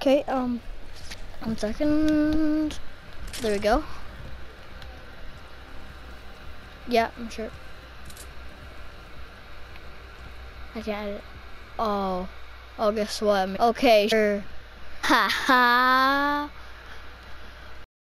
Okay, um, one second. There we go. Yeah, I'm sure. I can't edit. Oh. Oh, guess what? Okay, sure. Ha ha.